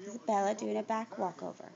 Isabella doing a back walkover.